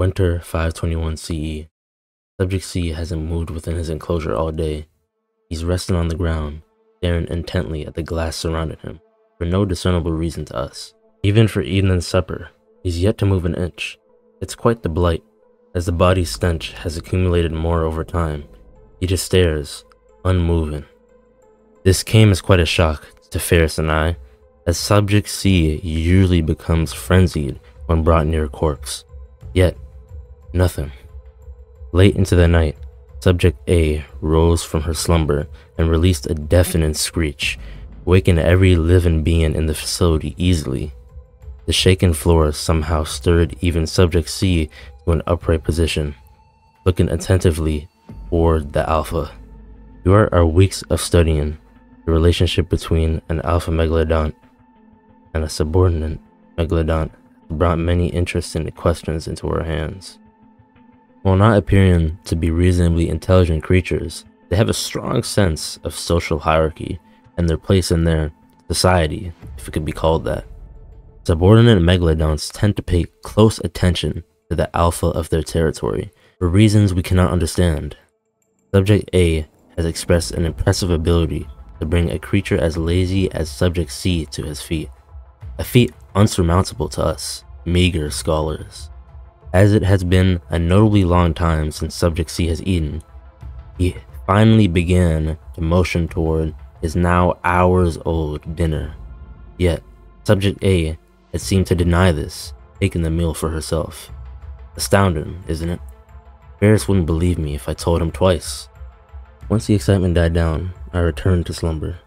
Winter 521 CE. Subject C hasn't moved within his enclosure all day. He's resting on the ground, staring intently at the glass surrounding him, for no discernible reason to us. Even for evening supper, he's yet to move an inch. It's quite the blight, as the body's stench has accumulated more over time. He just stares, unmoving. This came as quite a shock to Ferris and I, as Subject C usually becomes frenzied when brought near a corpse. Yet, nothing. Late into the night, Subject A rose from her slumber and released a deafening screech, waking every living being in the facility easily. The shaken floor somehow stirred even Subject C to an upright position, looking attentively toward the Alpha. Throughout our weeks of studying the relationship between an Alpha Megalodaunt and a subordinate Megalodaunt brought many interesting questions into our hands. While not appearing to be reasonably intelligent creatures, they have a strong sense of social hierarchy and their place in their society, if it could be called that. Subordinate megalodaunts tend to pay close attention to the alpha of their territory for reasons we cannot understand. Subject A has expressed an impressive ability to bring a creature as lazy as Subject C to his feet, a feat unsurmountable to us, meager scholars. As it has been a notably long time since Subject C has eaten, he finally began to motion toward his now hours old dinner. Yet, Subject A had seemed to deny this, taking the meal for herself. Astounding, isn't it? Ferris wouldn't believe me if I told him twice. Once the excitement died down, I returned to slumber.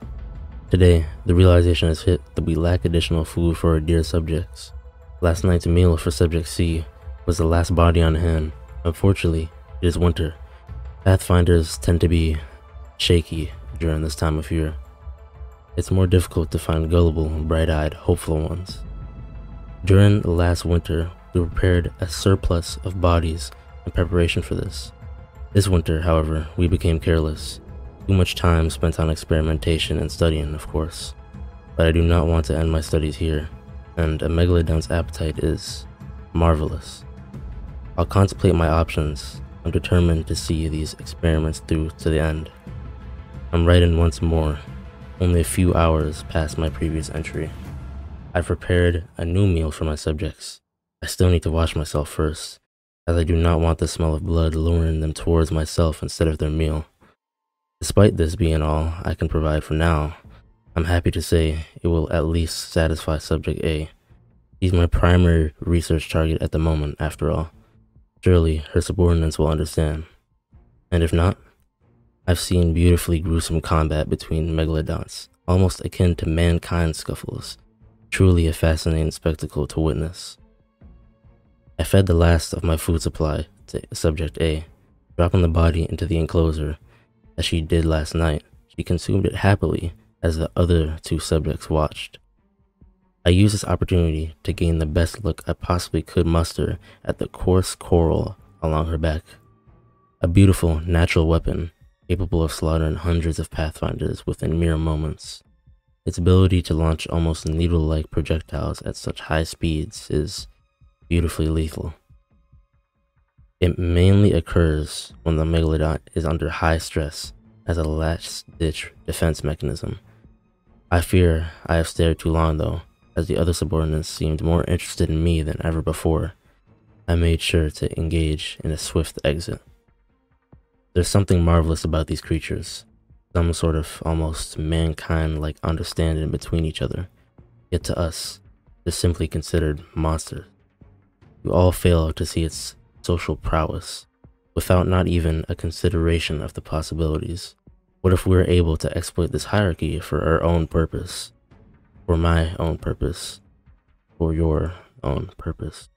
Today, the realization has hit that we lack additional food for our dear subjects. Last night's meal for Subject C was the last body on hand. Unfortunately, it is winter. Pathfinders tend to be shaky during this time of year. It's more difficult to find gullible, bright-eyed, hopeful ones. During the last winter, we prepared a surplus of bodies in preparation for this. This winter, however, we became careless. Too much time spent on experimentation and studying, of course. But I do not want to end my studies here and a megalodaunt's appetite is marvelous. I'll contemplate my options. I'm determined to see these experiments through to the end. I'm writing once more, only a few hours past my previous entry. I've prepared a new meal for my subjects. I still need to wash myself first, as I do not want the smell of blood luring them towards myself instead of their meal. Despite this being all I can provide for now, I'm happy to say it will at least satisfy Subject A. He's my primary research target at the moment, after all. Surely her subordinates will understand. And if not, I've seen beautifully gruesome combat between megalodaunts, almost akin to mankind scuffles. Truly a fascinating spectacle to witness. I fed the last of my food supply to Subject A, dropping the body into the enclosure. As she did last night, she consumed it happily as the other two subjects watched. I used this opportunity to gain the best look I possibly could muster at the coarse coral along her back. A beautiful natural weapon capable of slaughtering hundreds of pathfinders within mere moments. Its ability to launch almost needle-like projectiles at such high speeds is beautifully lethal. It mainly occurs when the megalodaunt is under high stress as a last-ditch defense mechanism. I fear I have stared too long though, as the other subordinates seemed more interested in me than ever before. I made sure to engage in a swift exit. There's something marvelous about these creatures, some sort of almost mankind-like understanding between each other, yet to us, they're simply considered monsters. We all fail to see its social prowess, without not even a consideration of the possibilities. What if we were able to exploit this hierarchy for our own purpose? For my own purpose? For your own purpose?